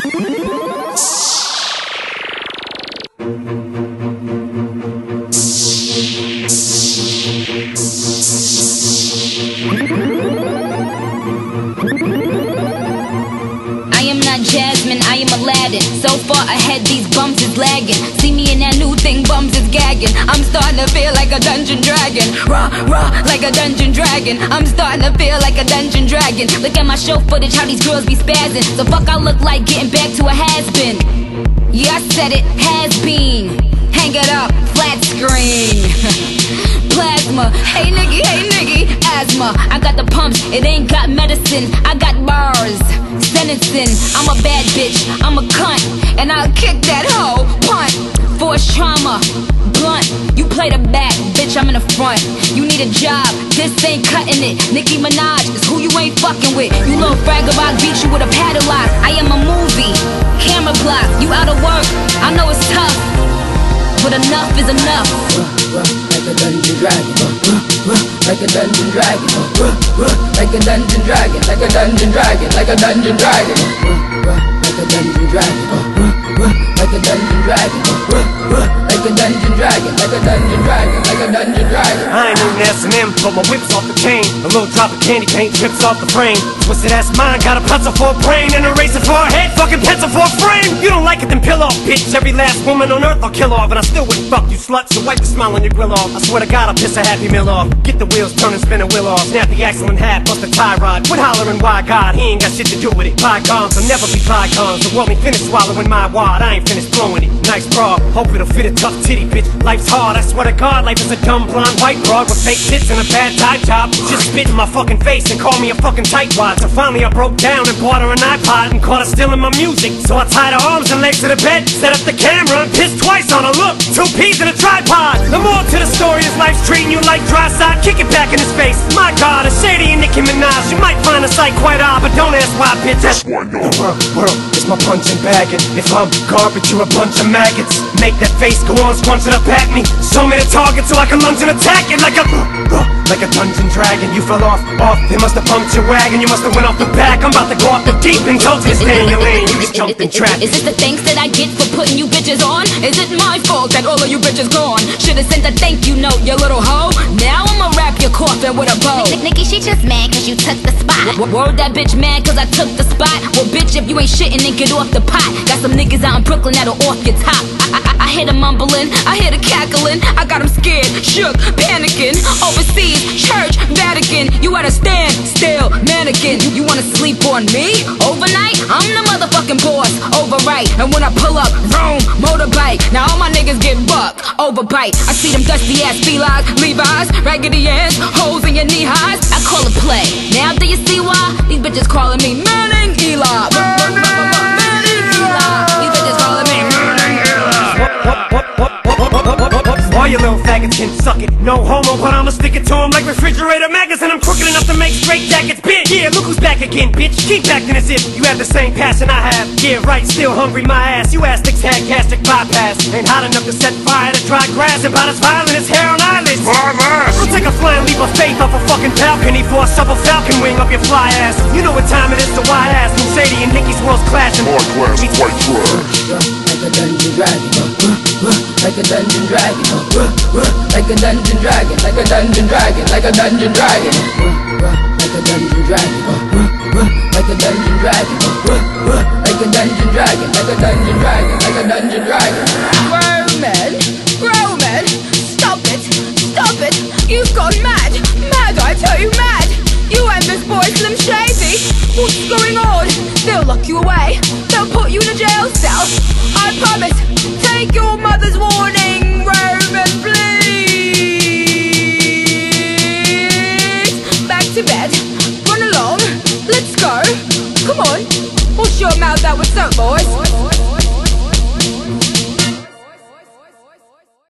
Thank you. Aladdin. So far ahead, these bums is lagging. See me in that new thing, bums is gagging. I'm starting to feel like a dungeon dragon. Raw, raw, like a dungeon dragon. I'm starting to feel like a dungeon dragon. Look at my show footage, how these girls be spazzing. So fuck, I look like getting back to a has been. Yeah, I said it, has been. Hang it up, flat screen. Plasma, hey nigga, hey nigga, asthma. I got the pumps, it ain't got medicine. I got bars, sentencing. I'm a bad bitch, I'm a cunt, and I'll kick that hoe. Punt, force trauma, blunt. You play the back, bitch, I'm in the front. You need a job, this ain't cutting it. Nicki Minaj is who you ain't fucking with. You little fraggle, I beat you with a paddle lock. I am a movie, camera block. You out of work, I know it's tough, but enough is enough. like a dungeon dragon, like a dungeon dragon, like a dungeon dragon, like a dungeon dragon, like a dungeon dragon, like a dungeon dragon, like a dungeon dragon, like a dungeon dragon, like a dungeon like a dungeon. I ain't even S&M, but my whip's off the chain. A little drop of candy paint drips off the frame. Twisted ass mind, got a pencil for a brain and a razor for a head, fucking pencil for a frame. You don't like it, then pill off, bitch. Every last woman on earth I'll kill off, and I still wouldn't fuck you, slut. So wipe the smile on your grill off. I swear to God, I'll piss a happy meal off. Get the wheels turning, spin a wheel off. Snap the axle in half, bust the tie rod. Quit hollering, why God? He ain't got shit to do with it. Bygones will never be bygones. The world ain't finished swallowing my wad. I ain't finished blowing it. Nice bra, hope it'll fit a tough titty, bitch. Life's hard, I swear to God, life is a dumb blonde white broad with fake tits and a bad tie top. Just spit in my fucking face and call me a fucking tightwad. So finally I broke down and bought her an iPod and caught her stealing my music. So I tied her arms and legs to the bed, set up the camera and pissed twice on her. Look, two peas in a tripod. The more to the story is life's treating you like dry side. Kick it back in his face. My God, a Nicki Minaj. You might find the sight quite odd, but don't ask why, bitch. That's why no. The world, world is my punching bag, and if I'm garbage, you're a bunch of maggots. Make that face go on, squunching up at me. Show me the target so I can lunge and attack it like a. Like a dungeon dragon, you fell off, off. They must have pumped your wagon, you must have went off the back. I'm about to go off the deep and told you to stay in your lane. You just jumped in traffic. Is it the thanks that I get for putting you bitches on? Is it my fault that all of you bitches gone? Should've sent a thank you note, you little hoe. Now I'ma wrap your coffin with a bow. Nick, Nicki, she just mad cause you took the spot. W- Word that bitch mad cause I took the spot. Well, bitch, if you ain't shitting, then get off the pot. Got some niggas out in Brooklyn that'll off your top. I, I, I hear them mumbling, I hear the cackling. I got them scared, shook, panicking. Overseas, church, Vatican. You at a stand still, mannequin. You wanna sleep on me? Overnight? I'm the motherfucking boss, overright. And when I pull up, roam, motorbike. Now all my niggas get buck, overbite. I see them dusty ass felines, Levi's, raggedy ass, holes in your knee highs. I call it play. Now do you see why? These bitches calling me Manning can suck it. No homo, but I'ma stick it to 'em like refrigerator magnets, and I'm crooked enough to make straight jackets bend. Yeah, look who's back again, bitch. Keep acting as if you have the same passion I have. Yeah, right, still hungry, my ass. You astics had gastric bypass. Ain't hot enough to set fire to dry grass, and about as violent as hair on eyelids. We'll take a flying leap of faith off a fucking balcony for a supple falcon wing up your fly ass. You know what time it is to wide ass Sadie and Nicki's worlds clashing. Hard class, white trash. Like a dungeon dragon, like a dungeon dragon, like a dungeon dragon, like a dungeon dragon, like a dungeon dragon, like a dungeon dragon, like a dungeon dragon, like a dungeon dragon, like a dungeon dragon, like a dungeon dragon. Roman, Roman, stop it, stop it. You've gone mad, mad, I tell you, mad. You and this boy Slim Shady, what's going on? They'll lock you away, they'll put you in a jail cell. I take your mother's warning, Roman, please. Back to bed, run along, let's go. Come on, wash your mouth out with soap, boys.